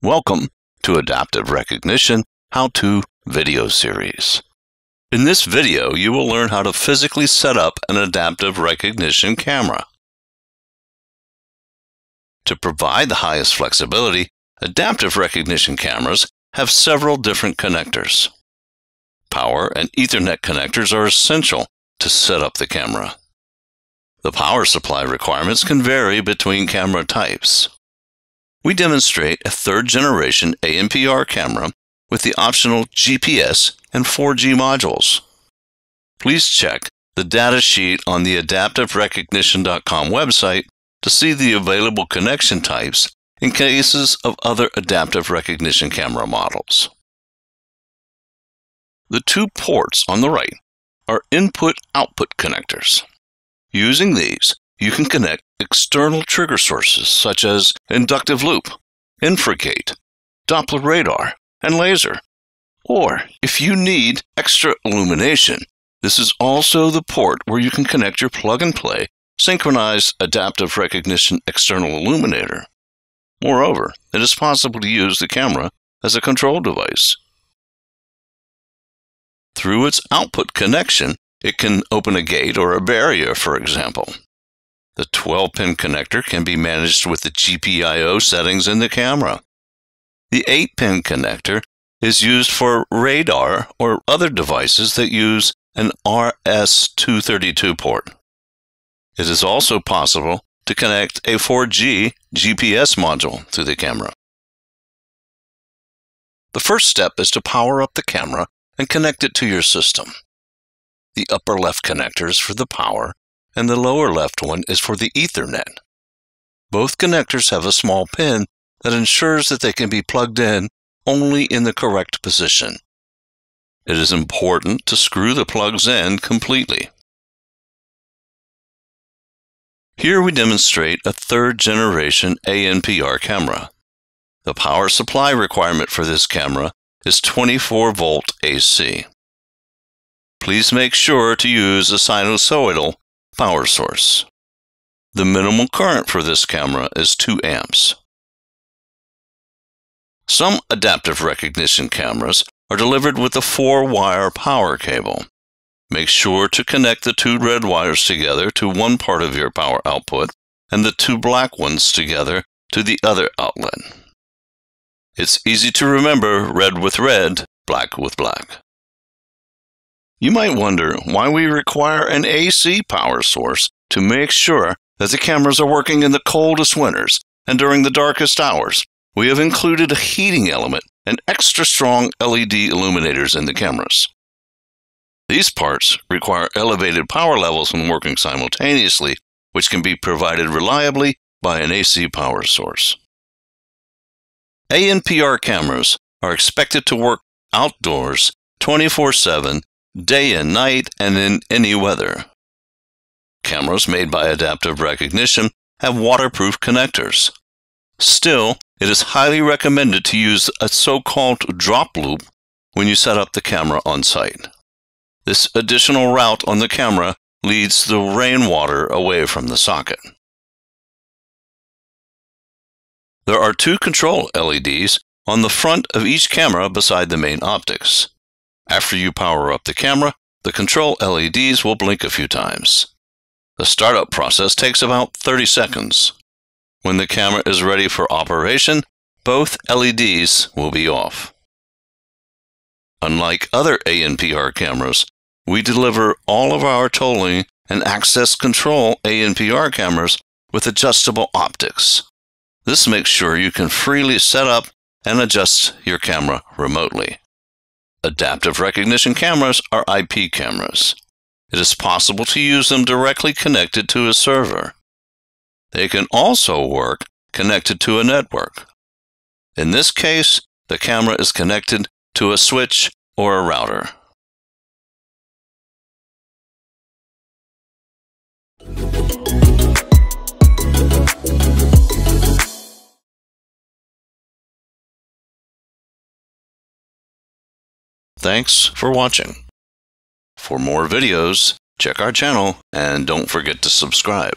Welcome to Adaptive Recognition How-To video series. In this video, you will learn how to physically set up an adaptive recognition camera. To provide the highest flexibility, adaptive recognition cameras have several different connectors. Power and Ethernet connectors are essential to set up the camera. The power supply requirements can vary between camera types. We demonstrate a third generation ANPR camera with the optional GPS and 4G modules. Please check the data sheet on the adaptiverecognition.com website to see the available connection types in cases of other adaptive recognition camera models. The two ports on the right are input-output connectors. Using these, you can connect external trigger sources such as inductive loop, infragate, Doppler radar, and laser. Or, if you need extra illumination, this is also the port where you can connect your plug and play synchronized adaptive recognition external illuminator. Moreover, it is possible to use the camera as a control device. Through its output connection, it can open a gate or a barrier, for example. The 12-pin connector can be managed with the GPIO settings in the camera. The 8-pin connector is used for radar or other devices that use an RS-232 port. It is also possible to connect a 4G GPS module to the camera. The first step is to power up the camera and connect it to your system. The upper left connector is for the power and the lower left one is for the Ethernet. Both connectors have a small pin that ensures that they can be plugged in only in the correct position. It is important to screw the plugs in completely. Here we demonstrate a third generation ANPR camera. The power supply requirement for this camera is 24 volt AC. Please make sure to use a sinusoidal power source. The minimal current for this camera is 2 amps. Some adaptive recognition cameras are delivered with a 4-wire power cable. Make sure to connect the two red wires together to one part of your power output and the two black ones together to the other outlet. It's easy to remember red with red, black with black. You might wonder why we require an AC power source to make sure that the cameras are working in the coldest winters and during the darkest hours. We have included a heating element and extra strong LED illuminators in the cameras. These parts require elevated power levels when working simultaneously, which can be provided reliably by an AC power source. ANPR cameras are expected to work outdoors 24 7 day and night, and in any weather. Cameras made by Adaptive Recognition have waterproof connectors. Still, it is highly recommended to use a so-called drop loop when you set up the camera on site. This additional route on the camera leads the rainwater away from the socket. There are two control LEDs on the front of each camera beside the main optics. After you power up the camera, the control LEDs will blink a few times. The startup process takes about 30 seconds. When the camera is ready for operation, both LEDs will be off. Unlike other ANPR cameras, we deliver all of our tolling and access control ANPR cameras with adjustable optics. This makes sure you can freely set up and adjust your camera remotely. Adaptive recognition cameras are IP cameras. It is possible to use them directly connected to a server. They can also work connected to a network. In this case, the camera is connected to a switch or a router. Thanks for watching. For more videos, check our channel and don't forget to subscribe.